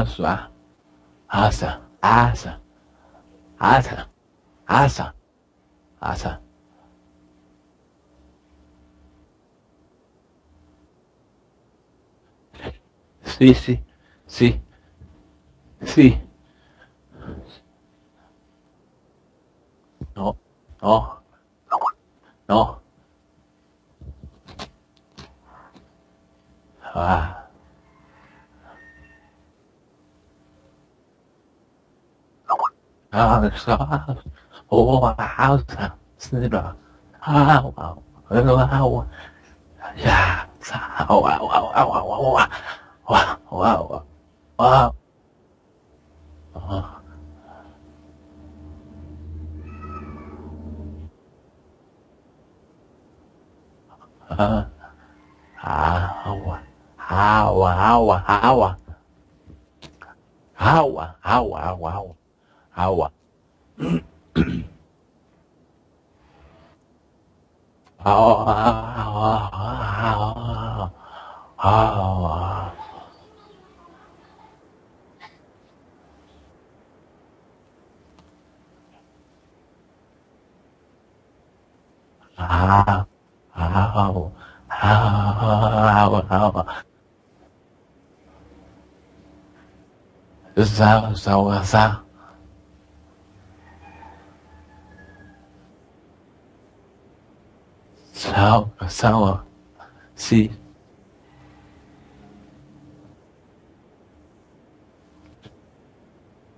Asa. Asa. Asa. Asa. Asa. Asa. Sí, sí, sí. No, no, no. 我说我好想吃那个啊我我我我我我我我我我我我我我我我啊啊我啊我啊我啊我三三万三三三。万七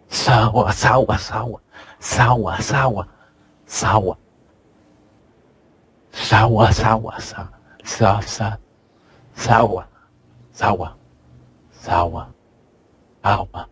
三我三我三我三我三我三我三我三我三我三三三三三。我三我三我三我三我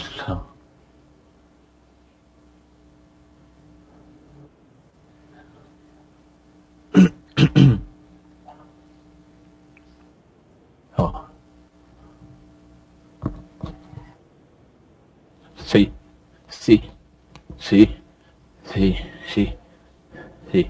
Sí, sí, sí, sí, sí.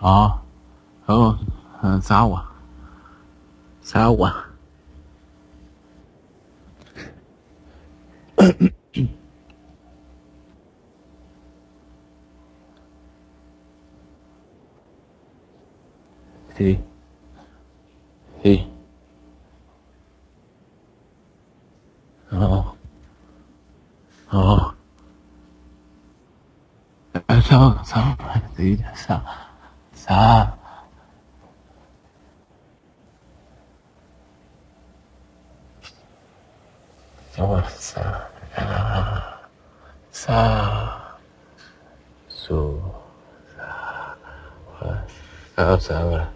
Ờ. Ờ Sao à? Sao à? Thì thì ờ. Ờ. Sao? Sao? Thì sao? ها، ثورة ثورة 十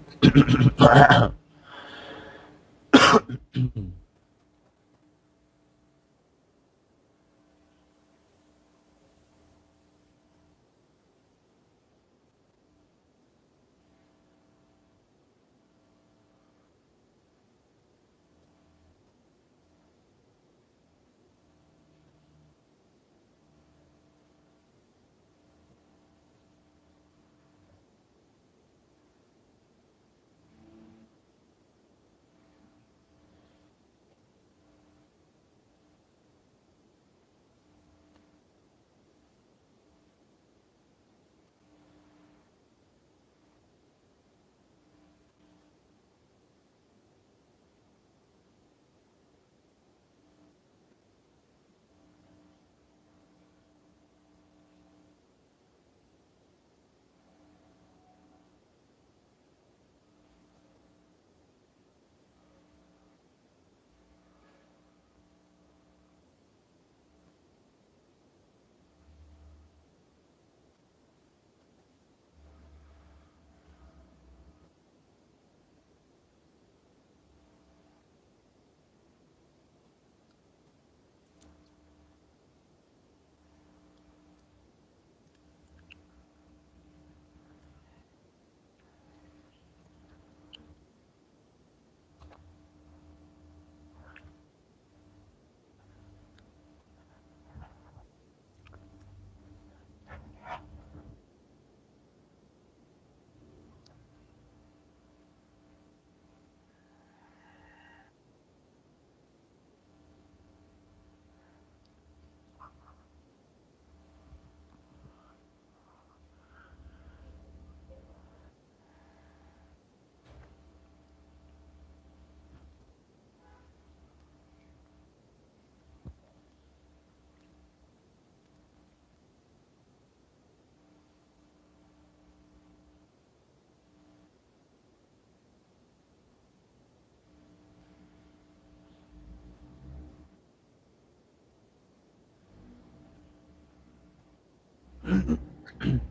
Mm-hmm.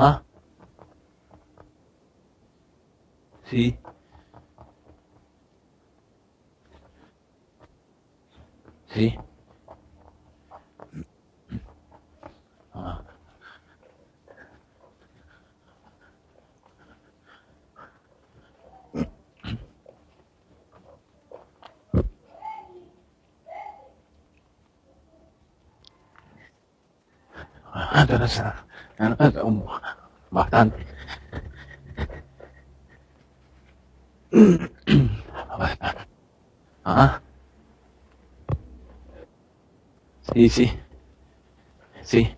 ¿Ah? Sí. Sí. Ah. Ah, entonces, entonces, un- bastante. Bastante. Ah, sí, sí, sí.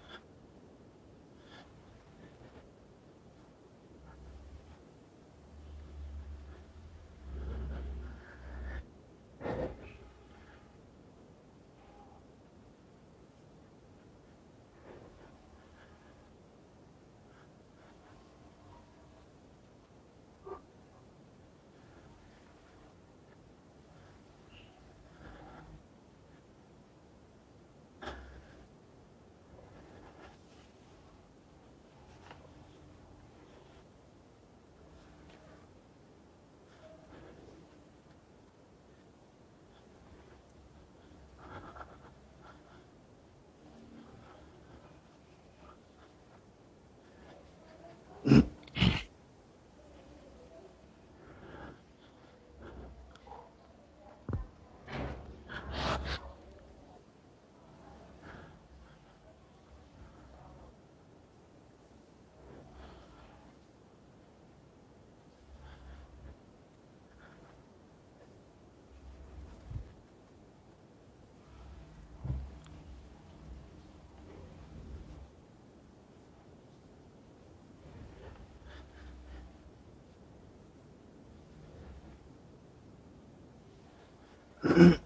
mm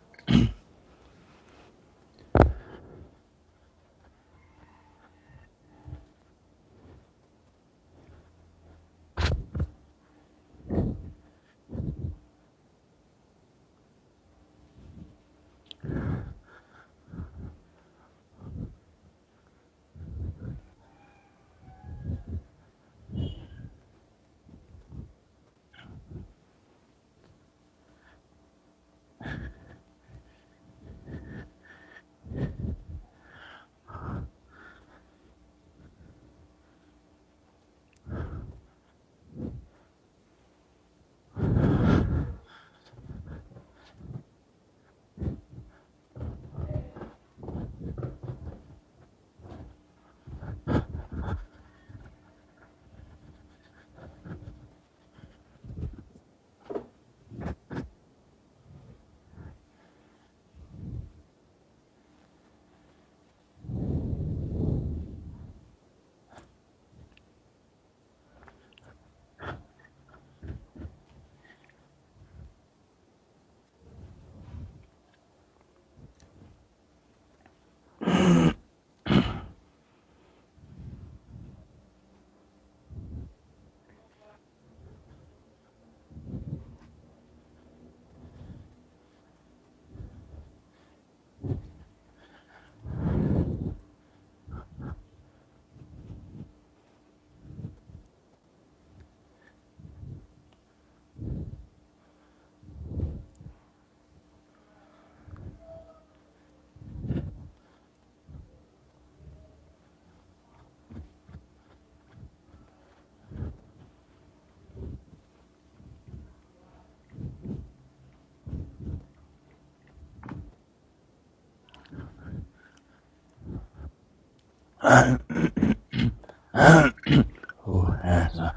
Uh, eso.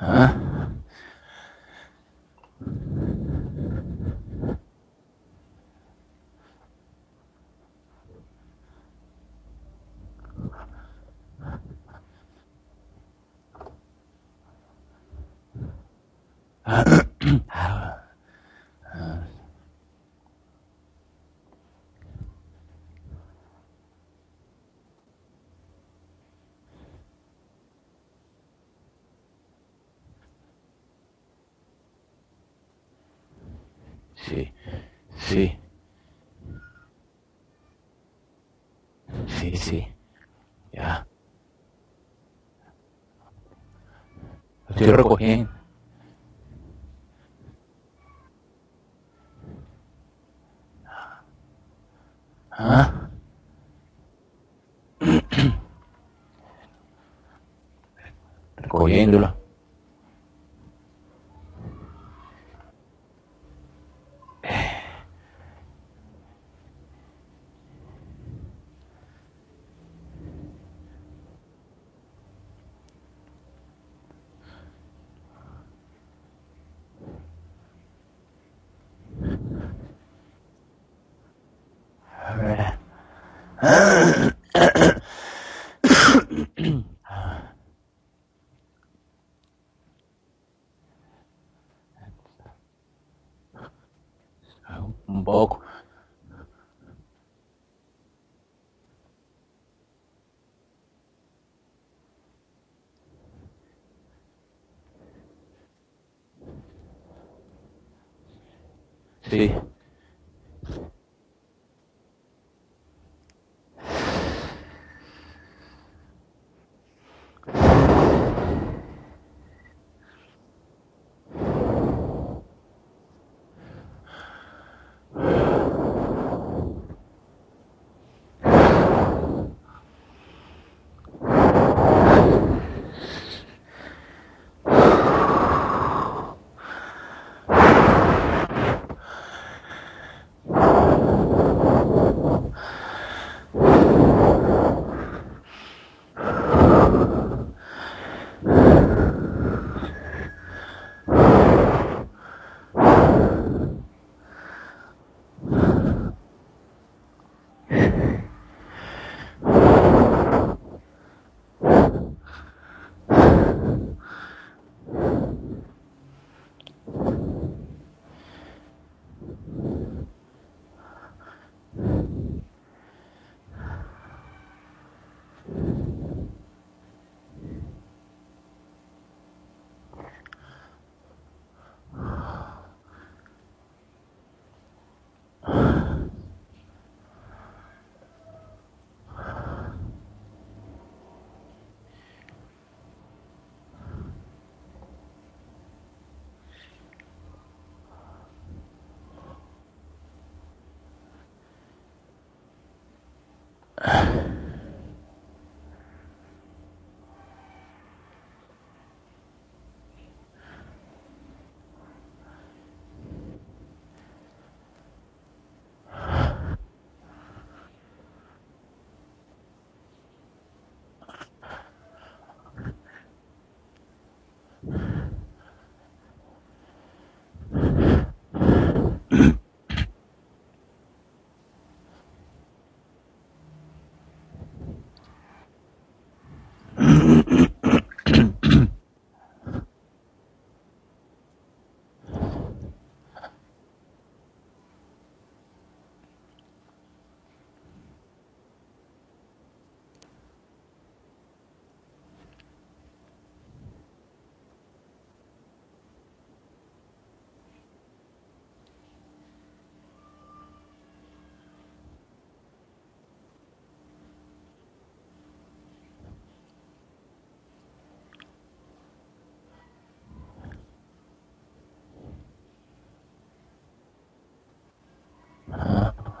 Ah. Sí, Sí, sí. Ya. Lo estoy recogiendo. Un poco. Sí.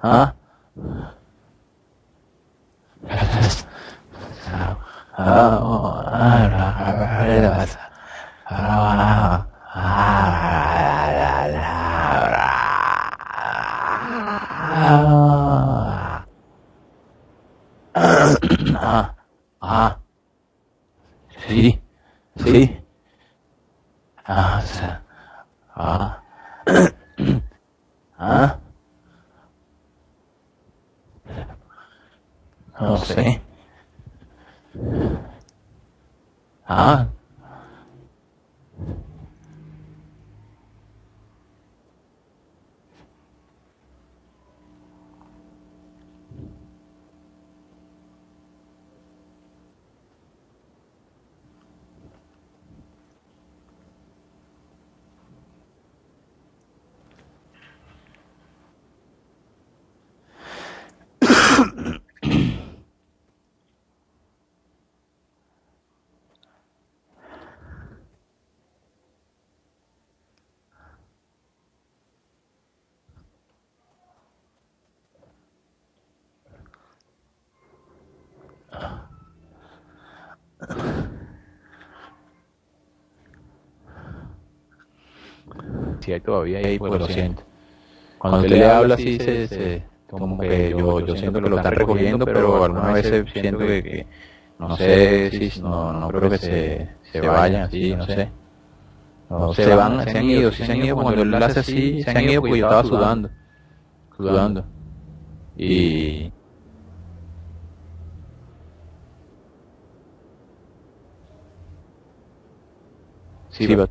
啊！Si hay todavía ahí, pues lo siento. Cuando usted le habla así, se, se- como que yo, yo siento que lo están recogiendo, pero algunas veces siento que, que no sé si, no, no creo que se, se vayan así, no sé. No, se van, se han ido, si se han ido, cuando él hace así, se han ido porque yo estaba sudando, sudando. Y, sí, va-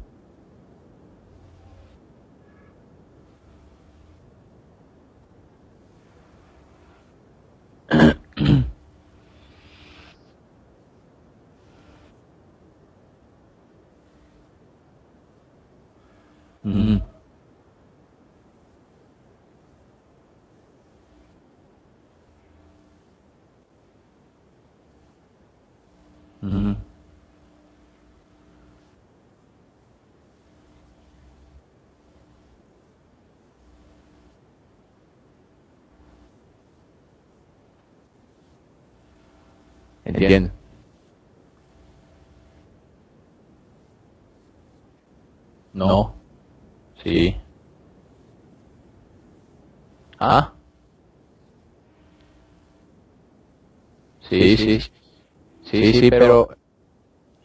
Entiendo. No. Sí. Ah. Sí, sí. Sí, sí, pero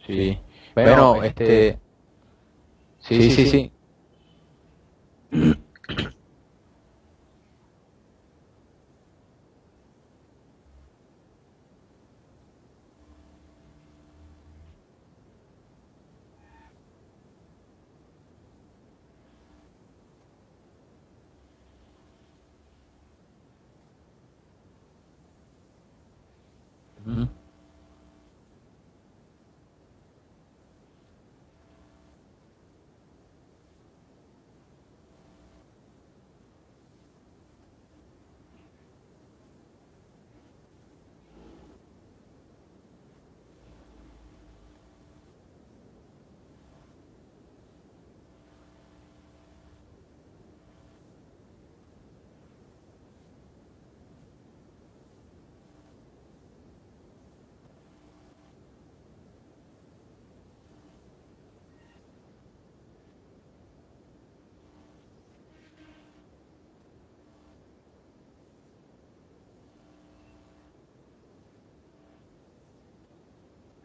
sí. Bueno, este sí, sí, sí. Ujú.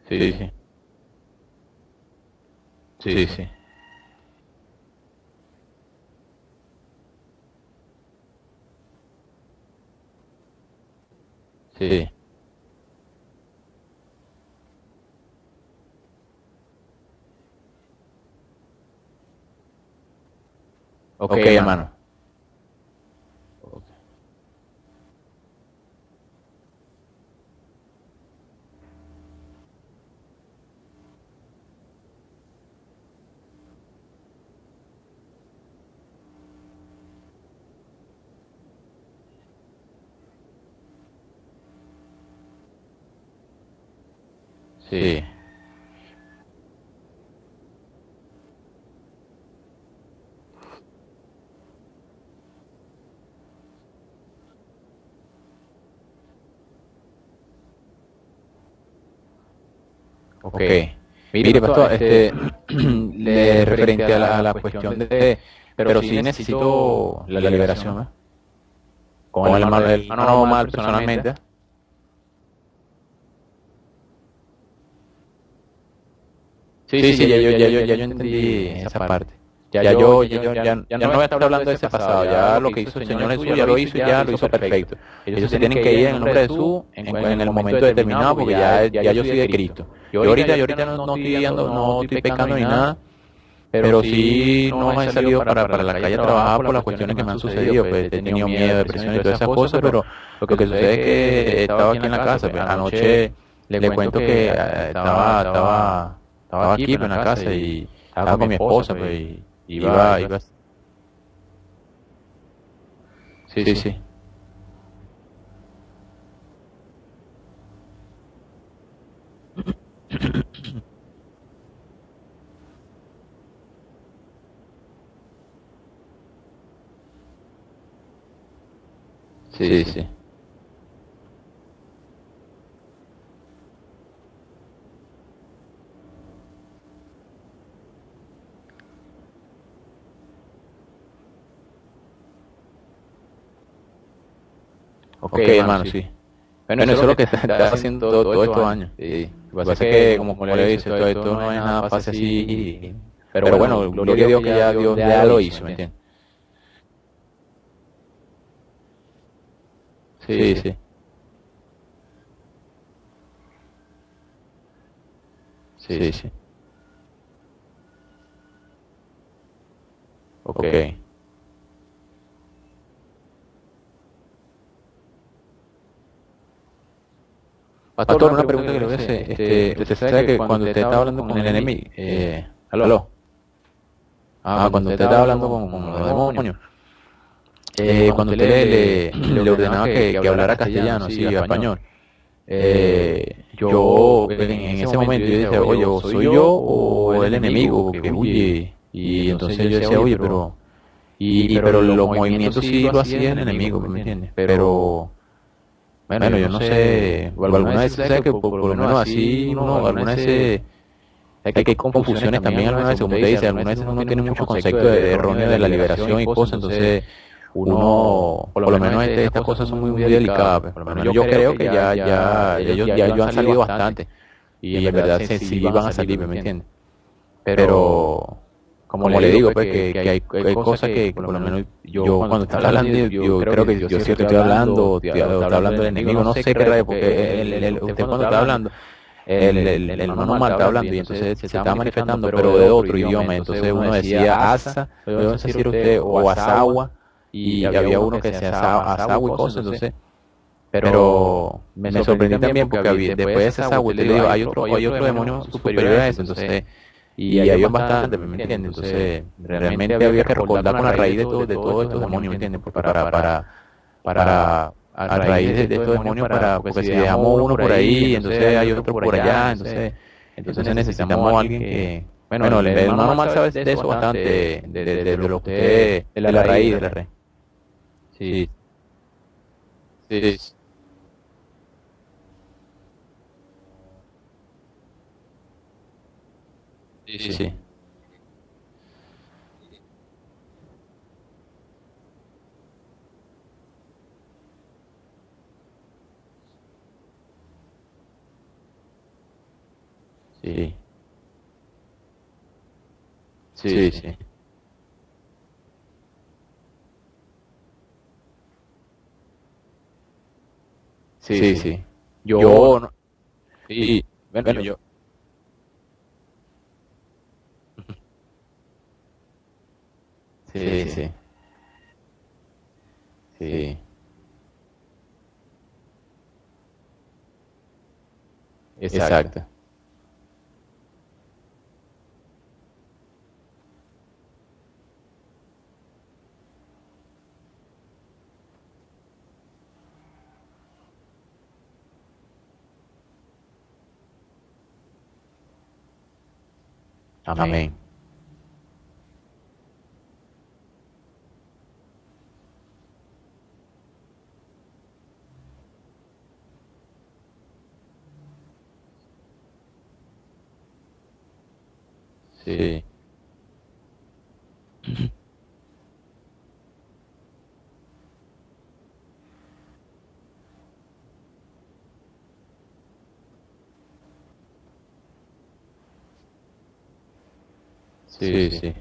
Sí, sí. Sí, sí. Sí. Ok, hermano. Sí. Ok. Mire, pastor, este, le referente a la, a la cuestión de, pero sí necesito la, liberación, ¿eh? Con el hermano, hermano mal personalmente. Sí, sí, ya, yo, ya, yo, ya yo entendí esa parte. Ya, yo, ya, yo, ya, ya no voy a estar hablando de ese pasado, ya lo que hizo el Señor Jesús ya lo hizo y ya lo hizo perfecto. Ellos se tienen que ir en el nombre de Jesús en, en el momento determinado porque ya, ya yo soy de Cristo. Yo ahorita, yo ahorita no, no estoy ando, no estoy pecando ni nada, pero sí no he salido para, para la calle a trabajar por las cuestiones que me han sucedido, pues he tenido miedo, depresión y todas esas cosas, pero lo que sucede es que estaba aquí en la casa, pues anoche le cuento que estaba, estaba, estaba aquí pues, en la casa y estaba con mi esposa, pues, y iba, iba. Sí, sí, sí. Sí, sí. Ok, hermano, sí. Bueno, eso es lo que está, haciendo todos estos años. Sí. Lo que pasa es que, como, le dice, todo esto no es nada fácil así. Pero, bueno, gloria a Dios que ya Dios ya lo hizo, ¿me entiendes? Sí, sí. Sí, sí. Ok. Pastor, una pregunta que le voy a hacer. Este, usted sabe que cuando usted está hablando con el enemigo, eh, ¿aló? Ah, cuando usted está hablando con, con los demonios, eh, cuando usted le, le, le ordenaba que, que, hablara castellano, sí, español, eh, yo en, en ese momento yo decía, oye, ¿soy yo o el enemigo que huye? Y entonces yo decía, oye, pero... Y, pero los movimientos sí lo hacía el enemigo, ¿me entiendes? Pero bueno, yo no sé, alguna vez sé que por, lo menos así, uno, alguna vez hay que hay confusiones también, algunas veces, como te dice, algunas veces uno tiene mucho concepto de erróneo de la liberación y cosas, entonces uno, por lo menos este, estas cosas son muy, muy delicadas, pues, por lo menos yo creo que ya, ya, ellos ya, ellos han salido bastante, y en verdad sí, van a salir, ¿me entiendes? Pero como, le digo, pues, que, que hay, hay, cosas que, por lo menos, yo, cuando estás hablando, yo, creo que yo siento que estoy hablando, está hablando del enemigo, no sé qué radio, porque el, el, usted cuando está hablando, el, el, el hermano Omar está hablando y entonces se estaba manifestando, pero de otro idioma, entonces uno decía asa, debo decir usted, o asagua, y había uno que decía asagua y cosas, entonces, pero me sorprendí también porque después de esa asagua, le digo, hay otro, hay otro demonio superior a eso, entonces y, y había bastante, ¿me entiendes? Entonces, realmente había que recordar con la raíz de todo, de todos estos demonios, ¿me entiendes? Para, para, para, para a raíz de, estos demonios, para, porque si dejamos uno por ahí, entonces hay otro por allá, entonces, entonces necesitamos a alguien que, bueno, el hermano Mar sabe de eso bastante, de, lo que de la raíz de la red. Sí. Sí. Sí, sí, sí. Sí. Sí, sí. Sí, sí. Yo, yo no. Sí, bueno, bueno yo. Sí, sí. Sí. Exacto. Amén. Sí. Sí, sí.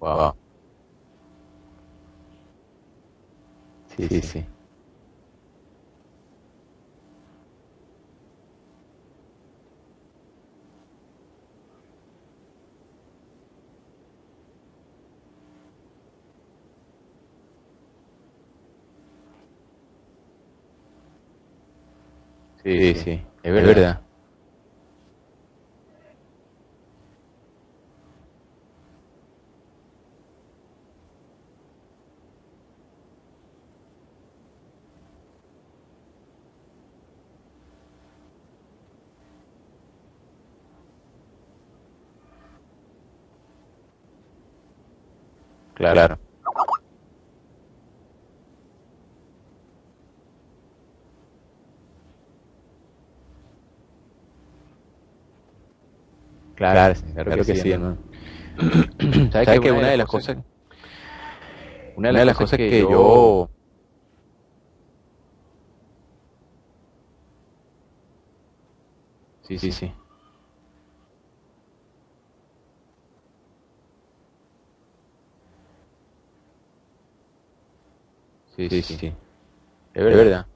Wow. Sí, sí, sí. Sí, sí, es verdad. Claro. Claro, claro, que, sí, hermano. ¿Sabes, que una de las cosas, una de las, cosas que, yo Sí, sí, sí. Sí, sí, sí. Es verdad. Es verdad.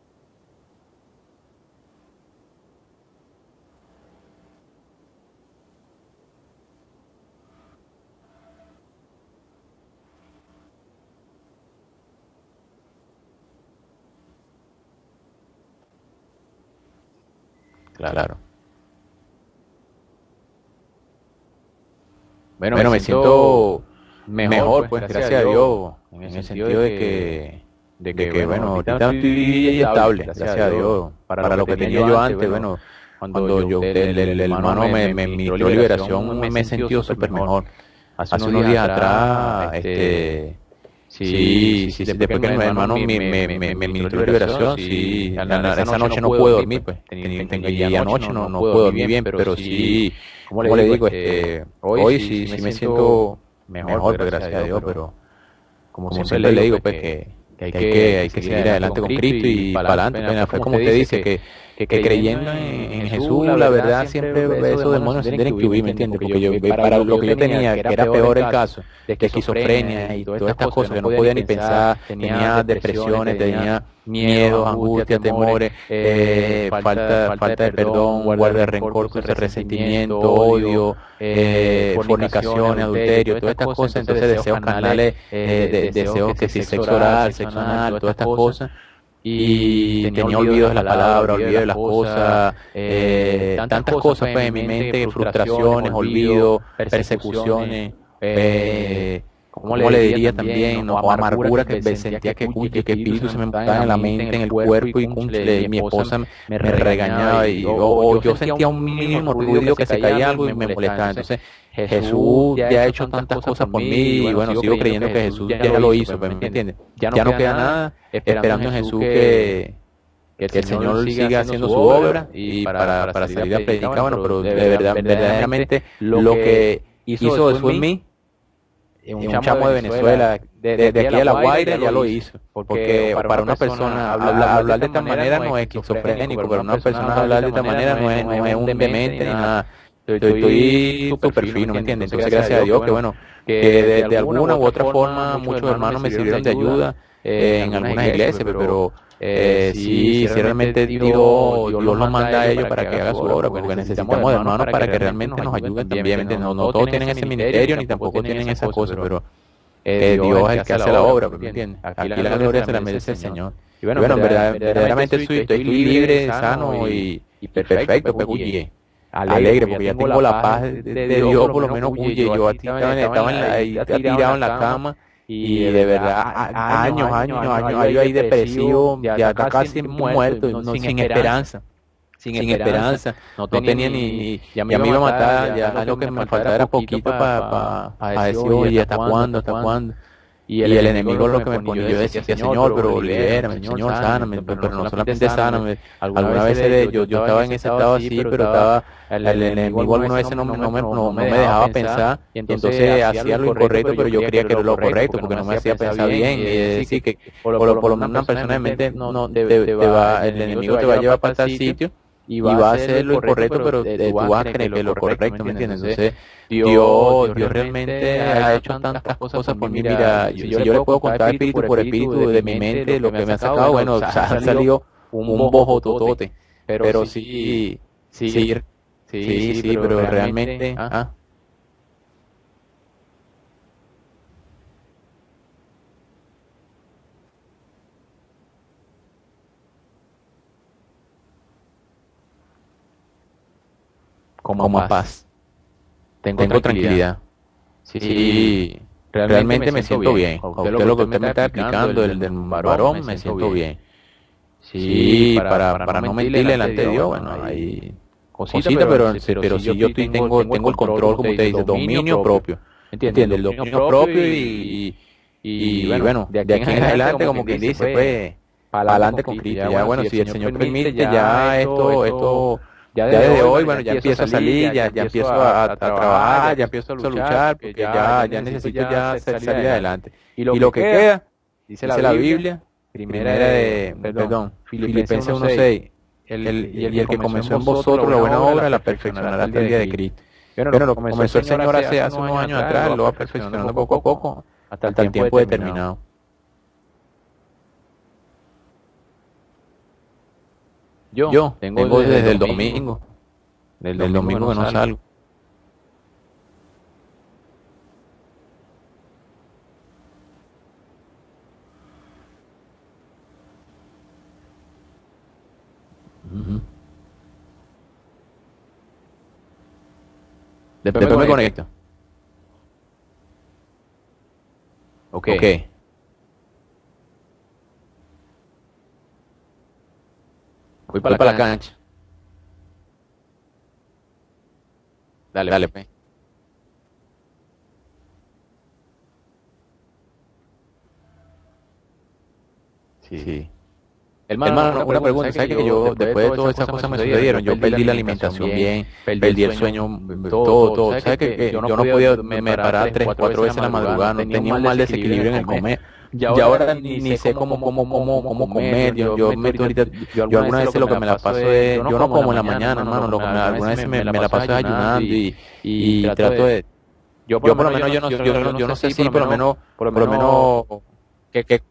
Claro. Bueno, me, siento mejor, pues, gracias, a Dios, en el, sentido, de que, de que, bueno, ahorita estoy estable, gracias a Dios, para, lo que tenía yo antes, bueno, cuando, yo, el, el, hermano me, me, liberación, me, he sentido súper mejor. Hace unos días atrás, este, este Sí, sí, sí, después, que mi hermano me, me, me, liberación, sí, esa noche no puedo dormir, pues, y anoche no, no puedo dormir bien, pero sí, como le digo, este, hoy sí, sí me siento mejor, pues, gracias a Dios, pero como siempre le digo, pues, que que hay que, hay que seguir adelante con Cristo y para adelante. fue como usted dice, que, que, creyendo en, Jesús, la verdad, siempre esos demonios se tienen que huir, ¿me entiendes? Porque yo, para lo que yo tenía, que era peor el caso, de esquizofrenia y todas estas cosas, que no podía ni pensar, tenía depresiones, tenía miedo, angustia, temores, eh, falta, falta de perdón, guarda de rencor, resentimiento, odio, eh, fornicaciones, adulterio, todas estas cosas, entonces deseos canales, eh, deseos que si sexo oral, sexo anal, todas estas cosas y tenía olvidos de la palabra, olvido de las cosas, eh, tantas cosas pues, en mi mente, frustraciones, olvidos, persecuciones, eh, como le diría también, o amargura que sentía que, que, que espíritu se me montaba en la mente, en el cuerpo y mi esposa me regañaba y o, yo sentía un mínimo ruido que se caía algo y me molestaba. Entonces Jesús ya ha hecho tantas cosas por mí y bueno, sigo creyendo que Jesús ya lo hizo, pues, ¿me entiendes? Ya no queda nada esperando en Jesús que que el, Señor, siga haciendo su obra y para, para salir a predicar, bueno, pero de verdad, verdaderamente lo que hizo después en mí un, chamo de Venezuela, de, de, aquí a La Guaira ya lo hizo, porque, para una persona hablar, de esta manera no es esquizofrénico, para una persona hablar de esta manera no es, no es un demente ni nada. Estoy súper fino, ¿me entiendes? Entonces, gracias a Dios que, bueno, que de, alguna u otra forma muchos hermanos me sirvieron de ayuda en algunas iglesias, pero eh, sí, si realmente Dios, Dios los manda a ellos para que haga su obra, porque necesitamos de hermanos para que realmente nos ayuden también. No, no todos tienen ese ministerio ni tampoco tienen esas cosas, pero eh, Dios es el que hace la obra, ¿me entiendes? Aquí la gloria se la merece el Señor. Y bueno, verdaderamente estoy libre, sano y perfecto, pues huye alegre, porque ya tengo la paz de, Dios, por lo menos huye. Yo estaba ahí tirado en la cama y de verdad años, años, años, años ahí depresivo, ya casi muerto, sin esperanza sin, esperanza, no tenía, ni, ya me, iba a matar, ya lo que me faltaba era poquito para decir, oye, ¿hasta cuándo, hasta cuándo? Y el, enemigo lo que me ponía, yo decía, Señor, pero libérame, Señor, sáname, pero, no solamente sáname. Algunas veces yo, yo estaba en ese estado así, pero estaba, el, enemigo algunas veces no, no, me, no, me dejaba pensar, y entonces hacía lo incorrecto, pero yo quería que era lo correcto, porque no me hacía pensar bien, y decir que por lo menos una persona de mente, no, te, va, el enemigo te va a llevar para tal sitio, y va, a hacer lo incorrecto, pero tú vas a creer que lo correcto, ¿me entiendes? Entonces, Dios, Dios realmente ha hecho tantas cosas por mí. Mira, si yo, le puedo contar espíritu por espíritu de mi mente, lo que me ha sacado, bueno, ha salido un bojo totote. Pero sí, sí, sí, sí, sí, pero realmente... como, más paz. Tengo, tranquilidad. Sí, realmente, me siento bien. Usted, lo que usted me está explicando del, del varón, me siento bien. Sí, para, para, no mentirle delante de Dios, bueno, hay cositas, pero, pero, si yo estoy, tengo, tengo el control, como usted dice, dominio propio. ¿Entiende? El dominio propio y, y, bueno, de aquí en adelante, como quien dice, pues, para adelante con Cristo. Ya, bueno, si el Señor permite, ya esto, esto ya desde, hoy, bueno, ya empiezo a salir, ya, ya empiezo a, trabajar, ya empiezo a luchar, porque ya, ya necesito ya salir adelante. Y lo, que queda, dice la Biblia, primera de, perdón, Filipenses 1.6, el, y el que comenzó en vosotros la buena obra la perfeccionará hasta el día de Cristo. Bueno, lo comenzó el Señor hace, hace unos años atrás, lo va perfeccionando poco a poco hasta el tiempo determinado. Yo, tengo, desde, el domingo. Desde el domingo, que no salgo. Después, me conecto. Ok. okay. Voy para, la, cancha. Dale, dale, pe. Sí. sí. Hermano, una, pregunta, ¿sabes que, yo, después de todas esas cosas me sucedieron? Yo perdí la alimentación bien, perdí el sueño, todo, todo. ¿Sabes que, yo no podía me parar tres, cuatro veces en la madrugada, tenía un mal desequilibrio en el comer. Y ahora, ni, ni, sé cómo, cómo, cómo, cómo comer. Yo, yo, meto ahorita, yo algunas veces lo que me la paso es, yo no como en la mañana, hermano, lo que me, algunas veces me, me la paso ayunando y, y, trato de, yo por lo menos yo no, yo, yo no sé si por lo menos, por lo menos, que, que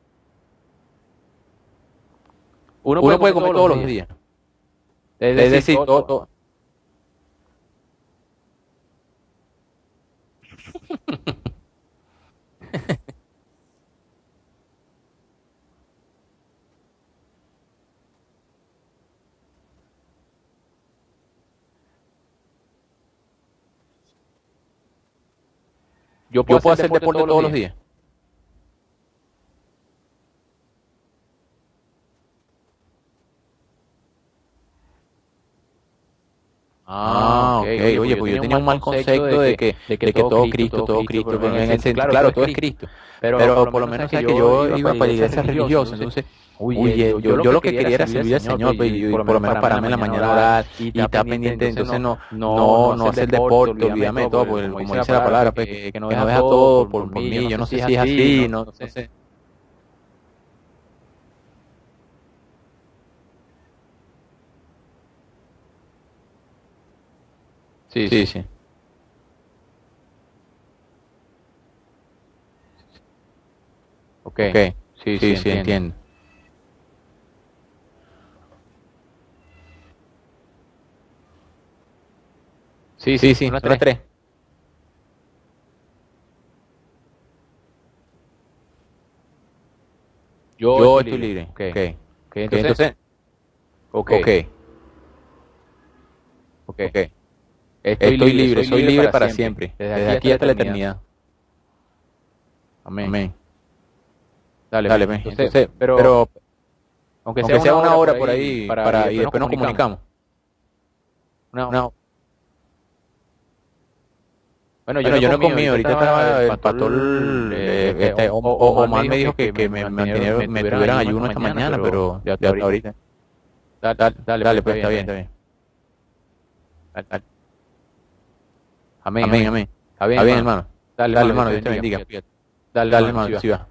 uno, puede, puede comer todos los días. Es decir, es decir todo, todo. Yo puedo, hacer, deporte, todos, los días. Ah, ok, oye, pues yo tenía un mal concepto de que, de que todo Cristo, todo Cristo, en el sentido, claro, todo es Cristo, pero por lo menos es que yo iba para la iglesia religiosa, entonces Oye, yo, yo, lo que quería era servir al Señor, pues, y, por lo menos pararme en la mañana a orar y estar pendiente, entonces no, no, no hacer deporte, olvídame de todo, porque como dice la palabra, pues, que no deja todo por, por mí, yo no sé si es así, no sé. Sí, sí, sí. Ok, okay. sí, sí, sí, entiendo. Sí, sí, sí, una tres. tres. Yo, Yo estoy libre. libre. Okay. Okay. ok. Entonces, ok. Ok. okay. Estoy, estoy libre, soy libre, libre para, siempre. siempre. Desde, Desde aquí hasta la eternidad. Amén. Amén. Dale, dale, entonces, entonces, pero, pero aunque, aunque sea, una hora por ahí, para, para y después nos comunicamos. Una, una bueno, yo, bueno, no, yo no comido, ahorita estaba el pastor, eh, este, o, o, Omar me dijo que, que me, mantuvieran, me tuvieran ayuno esta mañana, pero ya hasta ahorita. Dale, dale, dale, dale pues está bien, está bien. Dale, dale. Amén, amén, amén. Está bien, hermano. Dale, dale, hermano, Dios te bendiga. Dale, dale, hermano, si va.